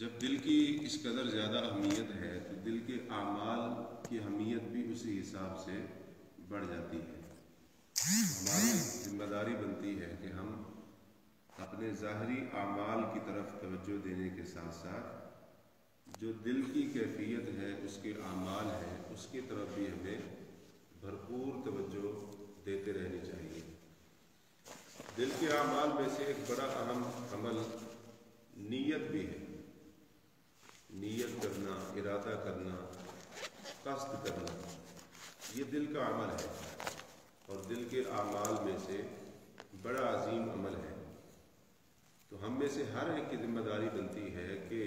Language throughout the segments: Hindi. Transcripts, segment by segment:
जब दिल की इस कदर ज़्यादा अहमियत है तो दिल के आमाल की अहमियत भी उसी हिसाब से बढ़ जाती है। हमारी ज़िम्मेदारी बनती है कि हम अपने ज़ाहरी आमाल की तरफ़ तवज्जो देने के साथ साथ जो दिल की कैफियत है, उसके आमाल है, उसकी तरफ़ भी हमें भरपूर तवज्जो देते रहनी चाहिए। दिल के आमाल में से एक बड़ा अहम अमल नीयत भी है। नीयत करना, इरादा करना कस्त करना, ये दिल का अमल है। और दिल के आमाल में से बड़ा अजीम अमल है। तो हम में से हर एक की ज़िम्मेदारी बनती है कि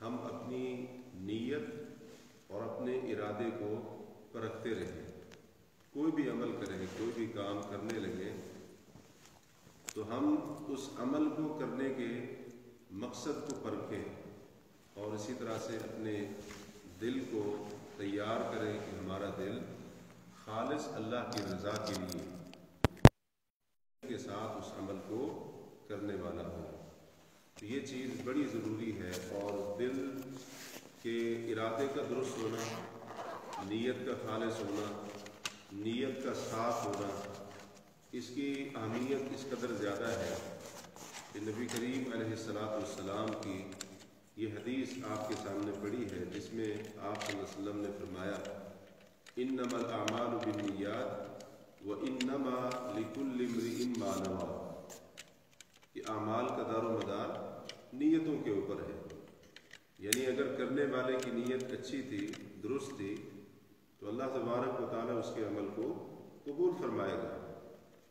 हम अपनी नीयत और अपने इरादे को परखते रहें। कोई भी अमल करें, कोई भी काम करने लगे तो हम उस अमल को करने के मकसद को परखें। और इसी तरह से अपने दिल को तैयार करें कि हमारा दिल खालिस अल्लाह की रज़ा के लिए के साथ उस अमल को करने वाला हो। तो ये चीज़ बड़ी ज़रूरी है और दिल के इरादे का दुरुस्त होना, नीयत का खालिस होना, नीयत का साफ़ होना, इसकी अहमियत इस कदर ज़्यादा है कि नबी करीम सलाम की ये हदीस आपके सामने पड़ी है, जिसमें आप ने फरमाया इन नमल आमाल बिनियात व इन नमा लिकुल्लिमरिन मानवा ये आमाल का दारो मदार नीयतों के ऊपर है। यानी अगर करने वाले की नीयत अच्छी थी, दुरुस्त थी तो अल्लाह तबारक वाली उसके अमल को कबूल फरमाएगा।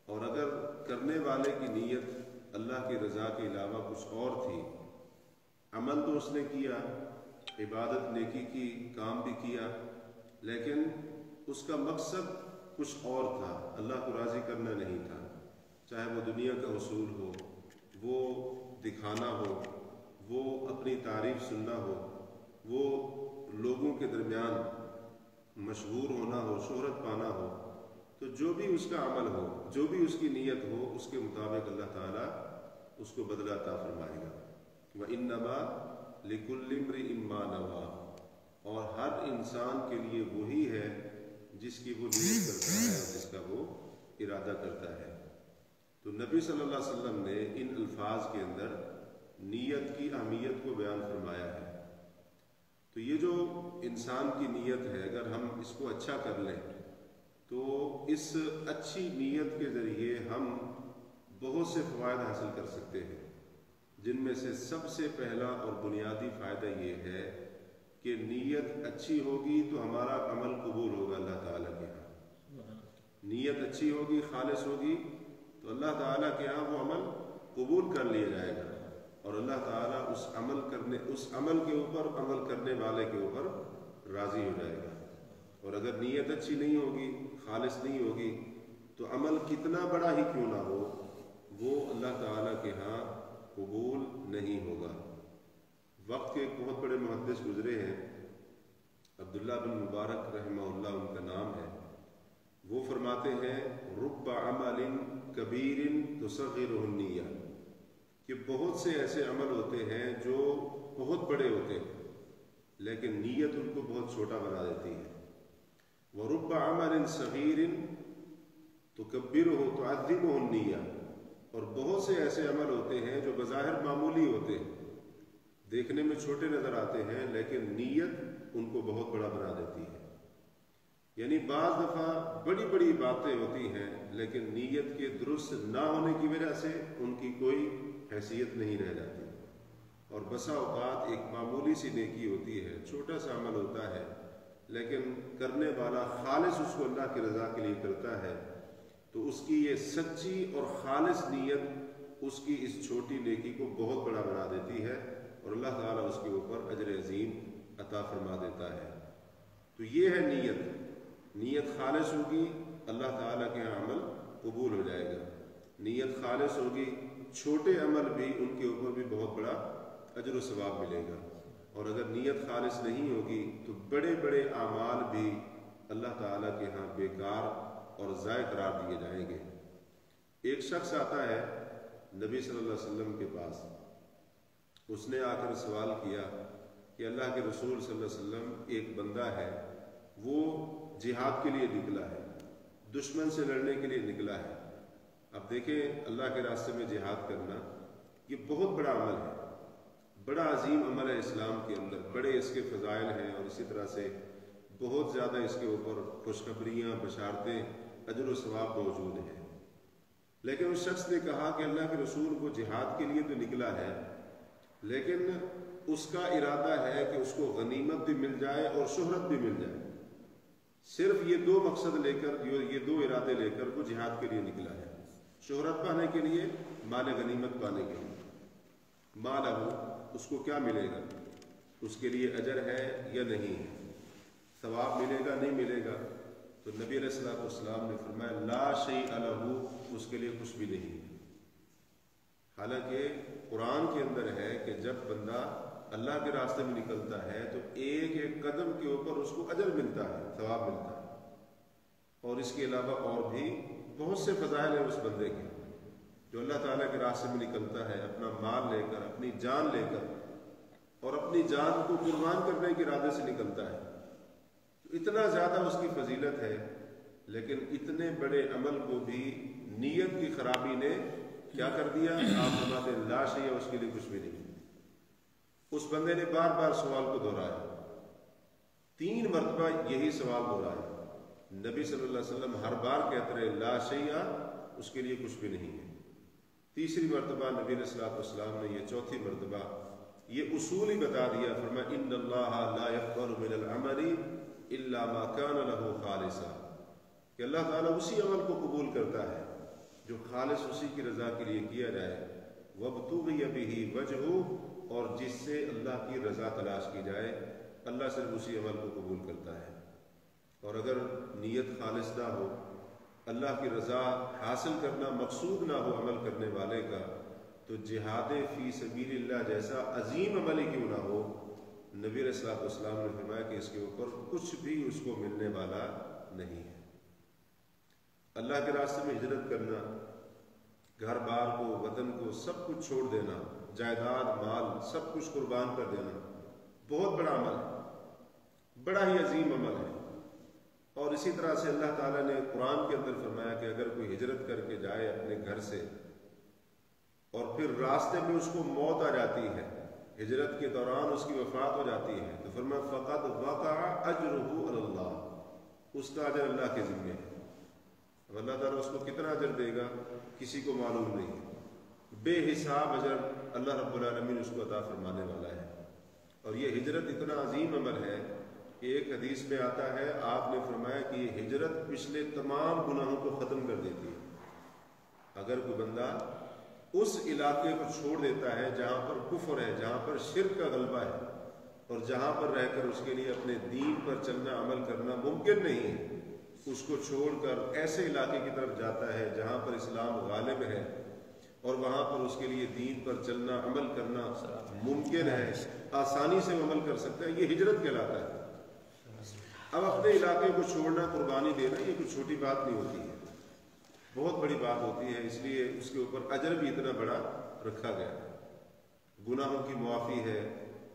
और अगर करने वाले की नीयत अल्लाह की रज़ा के अलावा कुछ और थी अमल तो उसने किया, इबादत नेकी की, काम भी किया, लेकिन उसका मकसद कुछ और था। अल्लाह को राज़ी करना नहीं था। चाहे वो दुनिया का असूल हो, वो दिखाना हो, वो अपनी तारीफ़ सुनना हो, वो लोगों के दरमियान मशहूर होना हो, शोहरत पाना हो तो जो भी उसका अमल हो, जो भी उसकी नीयत हो, उसके मुताबिक अल्लाह ताला उसको बदला ता फरमाएगा। व इन्नमा लिकुल्लिम्र इम्मा नवा और हर इंसान के लिए वही है जिसकी वो नीयत करता है और जिसका वो इरादा करता है। तो नबी सल्लल्लाहु अलैहि वसल्लम ने इन अल्फाज के अंदर नीयत की अहमियत को बयान फरमाया है। तो ये जो इंसान की नीयत है, अगर हम इसको अच्छा कर लें तो इस अच्छी नीयत के ज़रिए हम बहुत से फ़वाद हासिल कर सकते हैं। जिनमें से सबसे पहला और बुनियादी फ़ायदा ये है कि नीयत अच्छी होगी तो हमारा अमल कबूल होगा अल्लाह ताला के यहाँ। नीयत अच्छी होगी, खालिश होगी तो अल्लाह ताला के यहाँ वो अमल कबूल कर लिया जाएगा। और अल्लाह ताला उस अमल करने, उस अमल के ऊपर, अमल करने वाले के ऊपर राज़ी हो जाएगा। और अगर नीयत अच्छी नहीं होगी, खालिश नहीं होगी तो अमल कितना बड़ा ही क्यों ना हो, वो अल्लाह ताला के यहाँ कबूल नहीं होगा। वक्त के एक बहुत बड़े मुहदस गुजरे हैं। अब्दुल्ला बिन मुबारक रहमा उनका नाम है। वो फरमाते हैं, रुब अमलिन कबीरिन तसगिरनिया कि बहुत से ऐसे अमल होते हैं जो बहुत बड़े होते हैं, लेकिन नीयत उनको बहुत छोटा बना देती है। वह रुब अमलिन सगीरिन तो कब्बिर हो तो अदिब हो और बहुत से ऐसे अमल होते हैं जो बज़ाहिर मामूली होते हैं। देखने में छोटे नज़र आते हैं, लेकिन नीयत उनको बहुत बड़ा बना देती है। यानी बाज़ दफ़ा बड़ी बड़ी बातें होती हैं, लेकिन नीयत के दुरुस्त ना होने की वजह से उनकी कोई हैसियत नहीं रह जाती। और बसा अवकात एक मामूली सी नेकी होती है, छोटा सा अमल होता है, लेकिन करने वाला खालिश उसको अल्लाह की रज़ा के लिए करता है तो उसकी ये सच्ची और खालिस नीयत उसकी इस छोटी नेकी को बहुत बड़ा बना देती है और अल्लाह ताला उसके ऊपर अजर अजीम अता फरमा देता है। तो ये है नीयत। नीयत खालिस होगी, अल्लाह ताला के अमल कबूल हो जाएगा। नीयत खालिस होगी, छोटे अमल भी उनके ऊपर भी बहुत बड़ा अजर सवाब मिलेगा। और अगर नीयत खालिस नहीं होगी तो बड़े बड़े अमाल भी अल्लाह ताला के यहाँ बेकार और ज़ाय करार दिए जाएँगे। एक शख्स आता है नबी सल्लल्लाहु अलैहि वसल्लम के पास। उसने आकर सवाल किया कि अल्लाह के रसूल सल्लल्लाहु अलैहि वसल्लम एक बंदा है, वो जिहाद के लिए निकला है, दुश्मन से लड़ने के लिए निकला है। अब देखें, अल्लाह के रास्ते में जिहाद करना, ये बहुत बड़ा अमल है। बड़ा अजीम अमल है इस्लाम के अंदर। बड़े इसके फ़जाइल हैं और इसी तरह से बहुत ज़्यादा इसके ऊपर खुशखबरियाँ, बशारतें अजर सवाब मौजूद है। लेकिन उस शख्स ने कहा कि अल्लाह के रसूल को जिहाद के लिए तो निकला है, लेकिन उसका इरादा है कि उसको गनीमत भी मिल जाए और शोहरत भी मिल जाए। सिर्फ़ ये दो मकसद लेकर, ये दो इरादे लेकर वो जिहाद के लिए निकला है। शोहरत पाने के लिए, माल गनीमत पाने के लिए। माल उसको क्या मिलेगा? उसके लिए अजर है या नहीं? है सवाब मिलेगा, नहीं मिलेगा? तो नबी सलाम ने फरमाया, ला शई अलहू उसके लिए कुछ भी नहीं। हालाँकि कुरान के अंदर है कि जब बंदा अल्लाह के रास्ते में निकलता है तो एक एक कदम के ऊपर उसको अजर मिलता है, सवाब मिलता है। और इसके अलावा और भी बहुत से फजाइल हैं उस बंदे के, जो अल्लाह ताला के रास्ते में निकलता है, अपना माल लेकर, अपनी जान लेकर, और अपनी जान को कुर्बान करने के इरादे से निकलता है। इतना ज़्यादा उसकी फजीलत है, लेकिन इतने बड़े अमल को भी नीयत की खराबी ने क्या कर दिया? आप हमारे लाश है उसके लिए कुछ भी नहीं। उस बंदे ने बार बार सवाल को दोहराया। तीन मरतबा यही सवाल दोहराया। नबी सल्लल्लाहु अलैहि वसल्लम हर बार कहते रहे लाशैया उसके लिए कुछ भी नहीं है। तीसरी मरतबा नबी सलाम ने यह चौथी मरतबा, ये उसूल ही बता दिया फरमा इन अमली खालिसा। कि अल्लाह ताला उसी अमल को कबूल करता है, जो खालिस उसी की रजा के लिए किया जाए। वब ही वजह, और जिससे अल्लाह की रजा तलाश की जाए, अल्लाह सिर्फ़ उसी अमल को कबूल करता है। और अगर नीयत खालिस ना हो, अल्लाह की रजा हासिल करना मकसूद ना हो अमल करने वाले का तो जिहाद फ़ी सबील जैसा अजीम अमल ही क्यों ना हो नबी सलाम ने फरमाया कि इसके ऊपर कुछ भी उसको मिलने वाला नहीं है। अल्लाह के रास्ते में हिजरत करना, घर बार को, वतन को सब कुछ छोड़ देना, जायदाद, माल सब कुछ कुर्बान कर देना, बहुत बड़ा अमल है। बड़ा ही अजीम अमल है। और इसी तरह से अल्लाह ताला ने कुरान के अंदर फरमाया कि अगर कोई हिजरत करके जाए अपने घर से, और फिर रास्ते में उसको मौत आ जाती है हिजरत के दौरान उसकी वफात हो जाती है। तो फरमाया फ़कत वाक़ा अजर अल्लाह उसका अजर अल्लाह के ज़िम्मे है। अल्लाह ताला उसको कितना अजर देगा, किसी को मालूम नहीं बेहिसाब अजर अल्लाह रब्बुल उसको अता फरमाने वाला है। और ये हिजरत इतना अजीम अमल है कि एक हदीस में आता है, आपने फरमाया कि हिजरत पिछले तमाम गुनाहों को ख़त्म कर देती है। अगर कोई बंदा उस इलाके को छोड़ देता है जहाँ पर कुफर है, जहाँ पर शिर का गलबा है। और जहाँ पर रहकर उसके लिए अपने दीन पर चलना, अमल करना मुमकिन नहीं है। उसको छोड़कर ऐसे इलाके की तरफ़ जाता है जहाँ पर इस्लाम गालिब है। और वहाँ पर उसके लिए दीन पर चलना, अमल करना मुमकिन है। आसानी से अमल कर सकता है। ये हिजरत कहलाता है। अब अपने इलाके को छोड़ना, कुर्बानी देना, ये कोई छोटी बात नहीं होती है। बहुत बड़ी बात होती है, इसलिए उसके ऊपर अजर भी इतना बड़ा रखा गया है। गुनाहों की मुआफ़ी है,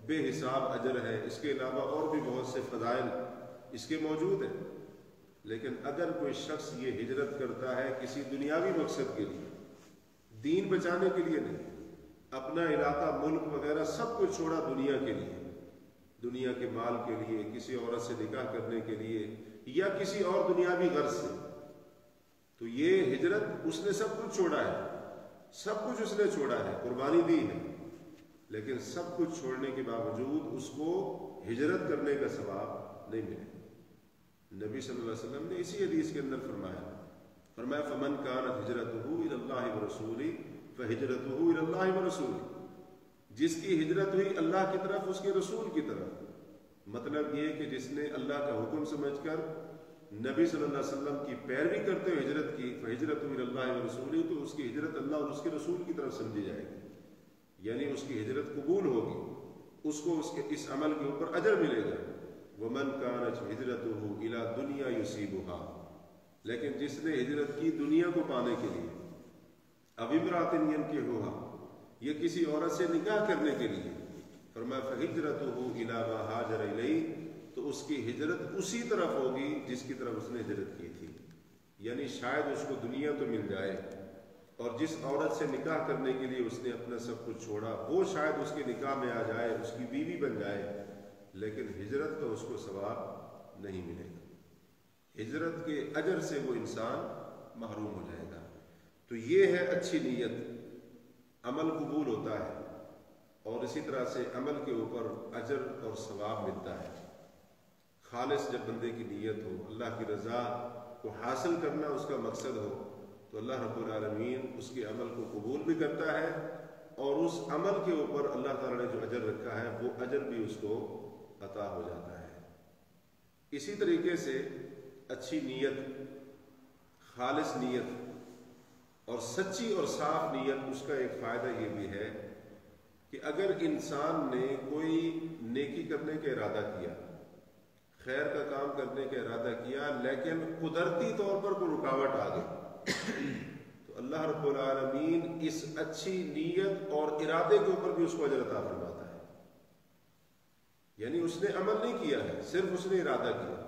बेहिसाब अजर है, इसके अलावा और भी बहुत से फ़जाइल इसके मौजूद हैं। लेकिन अगर कोई शख्स ये हिजरत करता है किसी दुनियावी मकसद के लिए, दीन बचाने के लिए नहीं, अपना इलाका, मुल्क वगैरह सब कुछ छोड़ा दुनिया के लिए, दुनिया के माल के लिए, किसी औरत से निकाह करने के लिए, या किसी और दुनियावी गर्ज से तो ये हिजरत उसने सब कुछ छोड़ा है। सब कुछ उसने छोड़ा है। कुर्बानी दी है। लेकिन सब कुछ छोड़ने के बावजूद उसको हिजरत करने का सवाब नहीं मिले। नबी सल्लल्लाहु अलैहि वसल्लम ने इसी हदीस के अंदर फरमाया फरमाया, फमन कान हिजरत रसूली हिजरत रसूली। जिसकी हिजरत हुई अल्लाह की तरफ़, उसके रसूल की तरफ़। मतलब ये कि जिसने अल्लाह का हुक्म समझकर नबी सल्लल्लाहु अलैहि वसल्लम की पैरवी करते हुए हिजरत की हिजरत रसूली तो उसकी हिजरत अल्लाह और उसके रसूल की तरफ़ समझी जाएगी। यानी उसकी हिजरत कबूल होगी, उसको उसके इस अमल के ऊपर अजर मिलेगा। वमन कानच हिजरत हो इला दुनिया युसीबुहा। लेकिन जिसने हिजरत की दुनिया को पाने के लिए अभिमरातिन के हुआ ये किसी औरत से निकाह करने के लिए फरमा हिजरत इलावा हाजर तो उसकी हिजरत उसी तरफ़ होगी जिसकी तरफ़ उसने हिजरत की थी। यानी शायद उसको दुनिया तो मिल जाए और जिस औरत से निकाह करने के लिए उसने अपना सब कुछ छोड़ा, वो शायद उसके निकाह में आ जाए, उसकी बीवी बन जाए, लेकिन हिजरत का उसको सवाब नहीं मिलेगा। हिजरत के अजर से वो इंसान महरूम हो जाएगा। तो ये है अच्छी नीयत। अमल कबूल होता है और इसी तरह से अमल के ऊपर अजर और सवाब मिलता है। खालिश जब बंदे की नीयत हो, अल्लाह की रज़ा को हासिल करना उसका मकसद हो तो अल्लाह रबालमीन उसके अमल को कबूल भी करता है और उस अमल के ऊपर अल्लाह ताला ने जो अजर रखा है, वो अजर भी उसको अता हो जाता है। इसी तरीके से अच्छी नीयत, खालिश नीयत और सच्ची और साफ़ नीयत, उसका एक फ़ायदा ये भी है कि अगर इंसान ने कोई नेकी करने का इरादा किया खैर का काम करने का इरादा किया, लेकिन कुदरती तौर पर कोई रुकावट आ गई। तो अल्लाह रबालमीन इस अच्छी नीयत और इरादे के ऊपर भी उसको अजरता फरमाता है। यानी उसने अमल नहीं किया है, सिर्फ़ उसने इरादा किया।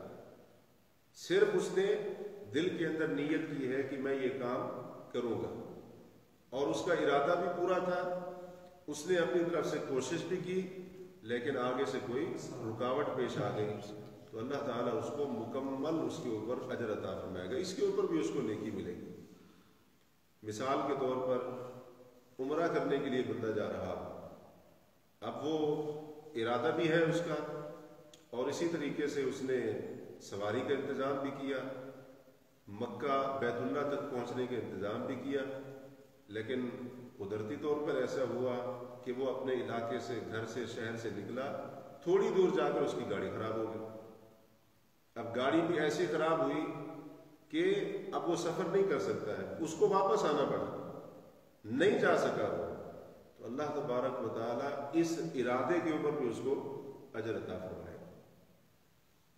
सिर्फ़ उसने दिल के अंदर नीयत की है कि मैं ये काम करूँगा। और उसका इरादा भी पूरा था, उसने अपनी तरफ़ से कोशिश भी की, लेकिन आगे से कोई रुकावट पेश आ गई। तो अल्लाह ताला उसको मुकम्मल उसके ऊपर अजर अता फरमाएगा। इसके ऊपर भी उसको नेकी मिलेगी। मिसाल के तौर पर उम्र करने के लिए बंदा जा रहा हो। अब वो इरादा भी है उसका, और इसी तरीके से उसने सवारी का इंतज़ाम भी किया, मक्का बैतुल्ला तक पहुँचने का इंतज़ाम भी किया। लेकिन कुदरती तौर पर ऐसा हुआ कि वो अपने इलाके से, घर से, शहर से निकला, थोड़ी दूर जाकर उसकी गाड़ी खराब हो गई। अब गाड़ी भी ऐसी खराब हुई कि अब वो सफ़र नहीं कर सकता है। उसको वापस आना पड़ा। नहीं जा सका वो। तो अल्लाह तबारक वाली इस इरादे के ऊपर भी उसको अजर अता फरमाएगा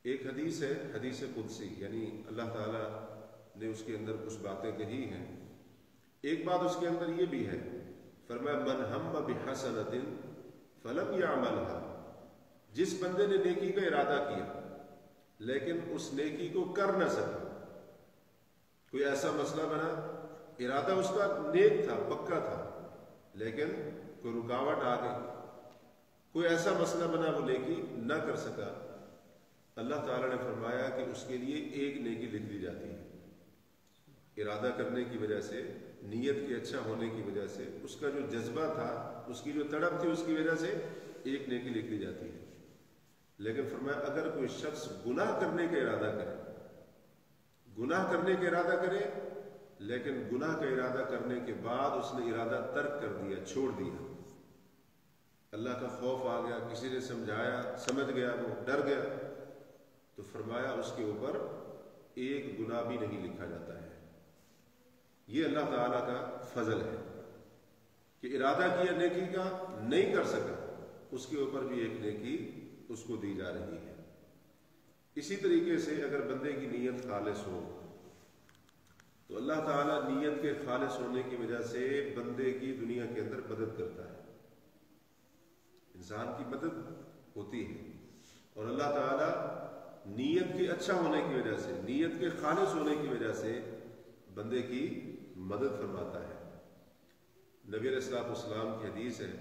एक हदीस है, हदीस कुदसी, यानी अल्लाह ताला ने उसके अंदर कुछ बातें कही हैं। एक बात उसके अंदर ये भी है फरमा मन हम बिहसनतिन फलम या अमल जिस बंदे ने नेकी का इरादा किया लेकिन उस नेकी को कर न सका। कोई ऐसा मसला बना? इरादा उसका नेक था, पक्का था, लेकिन कोई रुकावट आ गई। कोई ऐसा मसला बना वो नेकी ना कर सका। अल्लाह ताला ने फरमाया कि उसके लिए एक नेकी लिख दी जाती है। इरादा करने की वजह से, नीयत के अच्छा होने की वजह से, उसका जो जज्बा था, उसकी जो तड़प थी, उसकी वजह से एक नेकी लिख दी जाती है। लेकिन फरमाया, अगर कोई शख्स गुनाह करने का इरादा करे, गुनाह करने का इरादा करे, लेकिन गुनाह का इरादा करने के बाद उसने इरादा तर्क कर दिया, छोड़ दिया। अल्लाह का खौफ आ गया, किसी ने समझाया, समझ गया, वो डर गया तो फरमाया, उसके ऊपर एक गुनाह भी नहीं लिखा जाता है। ये अल्लाह ताला का फजल है कि इरादा किया नेकी का नहीं कर सका, उसके ऊपर भी एक नेकी उसको दी जा रही है। इसी तरीके से अगर बंदे की नीयत खालिश हो तो अल्लाह ताला नीयत के खालिश होने की वजह से बंदे की दुनिया के अंदर मदद करता है। इंसान की मदद होती है। और अल्लाह ताला नीयत के अच्छा होने की वजह से, नीयत के खालिश होने की वजह से बंदे की मदद फरमाता है। नबी सलाम की हदीस है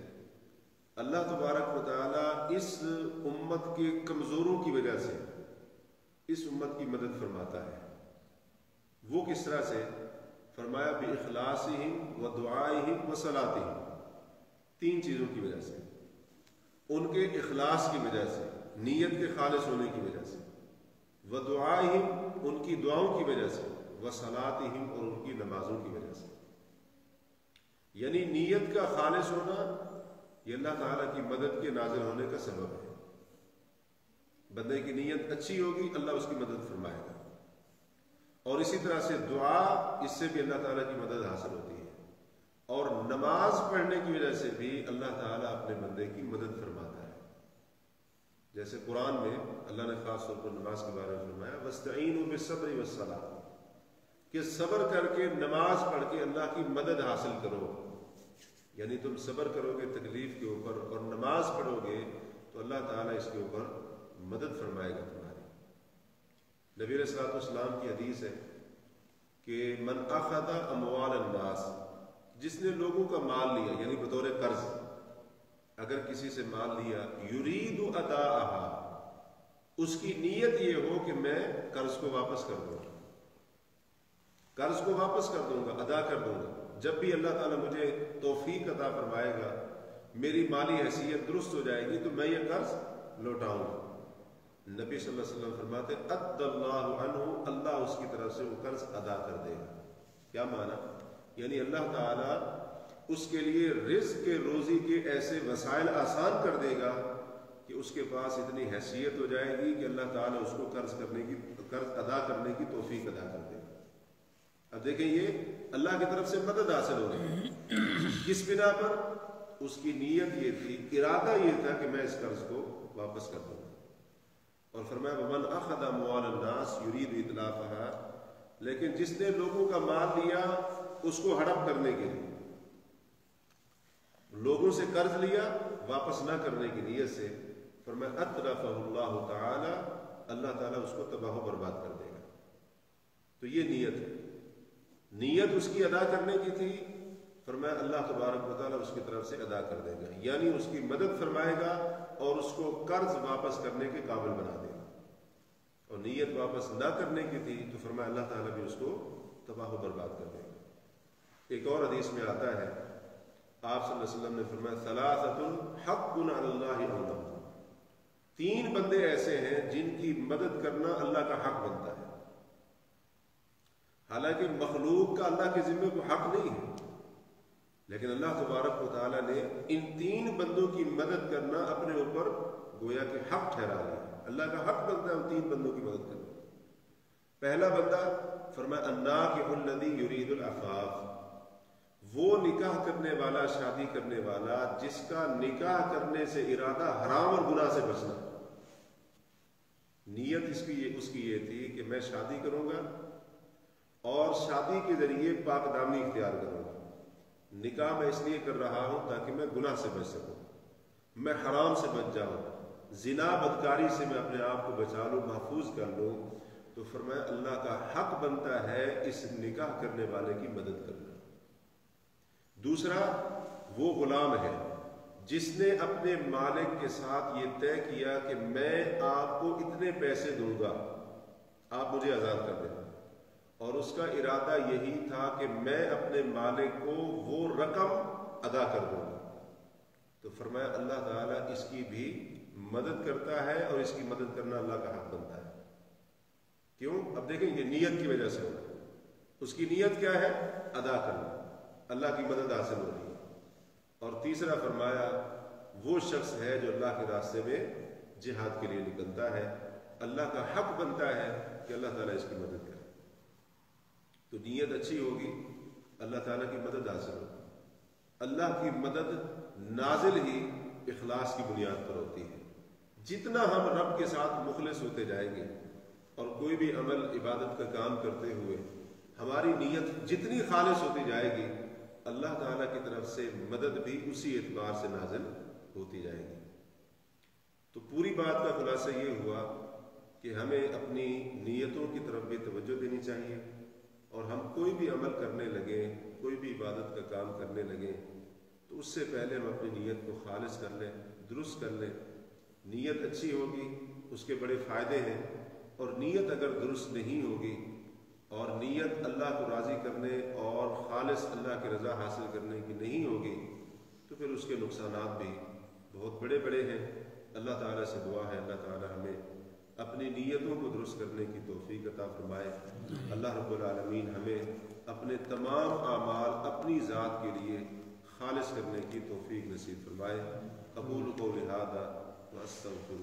अल्लाह तबारक वाली इस उम्मत के कमज़ोरों की वजह से, इस उम्मत की मदद फरमाता है। वो किस तरह से? फरमाया भी अखलास ही व दुआई ही व सलाती तीन चीज़ों की वजह से। उनके अखलास की वजह से, नीयत के खालिश होने की वजह से। व दुआई उनकी दुआओं की वजह से। व सलात हिम और उनकी नमाजों की वजह से। यानी नीयत का खालिश होना ये अल्लाह ताला की मदद के नाजिल होने का सबब है। बंदे की नीयत अच्छी होगी, अल्लाह उसकी मदद फरमाएगा। और इसी तरह से दुआ, इससे भी अल्लाह ताला की मदद हासिल होती है। और नमाज़ पढ़ने की वजह से भी अल्लाह ताला अपने बंदे की मदद फरमाता है। जैसे कुरान में अल्लाह ने खास तौर पर नमाज़ के बारे में फरमाया वस्तीन सब्र वसला कि सब्र करके, नमाज़ पढ़ के अल्लाह की मदद हासिल करो। यानी तुम सब्र करोगे तकलीफ़ के ऊपर और नमाज़ पढ़ोगे तो अल्लाह ताला इसके ऊपर मदद फरमाएगा तुम्हारी। नबी सलाम की हदीस है कि मन अखदा अमवाल अंदास जिसने लोगों का माल लिया, यानी बतौर कर्ज, अगर किसी से माल लिया, युरीद अदा आहा उसकी नीयत ये हो कि मैं कर्ज को वापस कर दूँगा। कर्ज को वापस कर दूँगा, अदा कर दूँगा। जब भी अल्लाह ताला मुझे तोफीक अदा फरमाएगा, मेरी माली हैसियत दुरुस्त हो जाएगी तो मैं ये कर्ज लौटाऊँगा। नबी वसल्लम फरमाते अल्लाह उसकी तरफ़ से वो कर्ज अदा कर देगा। क्या माना? यानी अल्लाह ताला उसके लिए रिस्क के रोजी के ऐसे वसाइल आसान कर देगा कि उसके पास इतनी हैसियत हो जाएगी कि अल्लाह ताला उसको कर्ज करने की, कर्ज अदा करने की तोफीक अदा कर देगा अब देखें ये अल्लाह की तरफ़ से मदद हासिल हो रही किस बिना पर? उसकी नीयत ये थी, इरादा ये था कि मैं इस कर्ज को वापस कर दूँगा। और फरमाया मन अखदा मुआलनास युरीद लेकिन जिसने लोगों का माल लिया, उसको हड़प करने के लिए, लोगों से कर्ज लिया, वापस ना करने की नीयत से फरमाया अतरफ़ल्लाह ताला अल्लाह ताला उसको तबाह बर्बाद कर देगा। तो ये नीयत है। नीयत उसकी अदा करने की थी, फरमाया अल्लाह तबारक वाली उसकी तरफ़ से अदा कर देगा। यानी उसकी मदद फरमाएगा और उसको कर्ज वापस करने के काबिल बना देगा। और नीयत वापस ना करने की थी तो फरमाया अल्लाह ताला भी उसको तबाह बर्बाद कर देगा। एक और हदीस में आता है, आप वसल्लम ने फरमाया तीन बंदे ऐसे हैं जिनकी मदद करना अल्लाह का हक बनता है। हालाँकि मखलूक का अल्लाह के जिम्मे को हक नहीं है। लेकिन अल्लाह तबारक ने इन तीन बंदों की मदद करना अपने ऊपर गोया के हक ठहरा लिया अल्लाह का हक बनता है उन तीन बंदों की मदद करना। पहला बंदा फरमाया अन्ना के उन्नदी युरीदुल अफाफ। वो निकाह करने वाला, शादी करने वाला, जिसका निकाह करने से इरादा हराम और गुनाह से बचना। नीयत इसकी ये, उसकी ये थी कि मैं शादी करूँगा और शादी के ज़रिए पाकदामी इख्तियार करूँगा निकाह मैं इसलिए कर रहा हूँ ताकि मैं गुनाह से बच सकूँ। मैं हराम से बच जाऊँ। जिना बदकारी से मैं अपने आप को बचा लूँ, महफूज कर लूँ तो फरमाया अल्लाह का हक बनता है इस निकाह करने वाले की मदद करना। दूसरा, वो गुलाम है जिसने अपने मालिक के साथ ये तय किया कि मैं आपको इतने पैसे दूँगा। आप मुझे आज़ाद कर दें। और उसका इरादा यही था कि मैं अपने मालिक को वो रकम अदा कर दूँगा। तो फरमाया, अल्लाह ताला इसकी भी मदद करता है और इसकी मदद करना अल्लाह का हक बनता है। क्यों? अब देखें, ये नीयत की वजह से होगा। उसकी नीयत क्या है? अदा करना। अल्लाह की मदद हासिल हो रही है और तीसरा फरमाया, वो शख्स है जो अल्लाह के रास्ते में जिहाद के लिए निकलता है। अल्लाह का हक बनता है कि अल्लाह ताला इसकी मदद तो नीयत अच्छी होगी, अल्लाह ताला की मदद हासिल होगी। अल्लाह की मदद नाजिल ही इखलास की बुनियाद पर होती है। जितना हम रब के साथ मुखलिस होते जाएँगे और कोई भी अमल, इबादत का काम करते हुए हमारी नीयत जितनी खालिश होती जाएगी, अल्लाह ताला की तरफ़ से मदद भी उसी एतबार से नाजिल होती जाएगी। तो पूरी बात का खुलासा ये हुआ कि हमें अपनी नीयतों की तरफ़ भी तवज्जो देनी चाहिए। और हम कोई भी अमल करने लगे, कोई भी इबादत का काम करने लगे तो उससे पहले हम अपनी नीयत को खालिश कर लें, दुरुस्त कर लें। नीयत अच्छी होगी, उसके बड़े फ़ायदे हैं। और नीयत अगर दुरुस्त नहीं होगी, और नीयत अल्लाह को राज़ी करने और खालिश अल्लाह की रज़ा हासिल करने की नहीं होगी तो फिर उसके नुकसान भी बहुत बड़े बड़े हैं। अल्लाह ताला से दुआ है, अल्लाह ताला हमें अपनी नीयतों को दुरुस्त करने की तोफ़ी अता फरमाए। अल्लाह रब्बुल हमें अपने तमाम आमाल अपनी ज़ात के लिए खालिश करने की तोफ़ी नसीब फरमाए। कबूल को लिहाजा वस्तफ़िर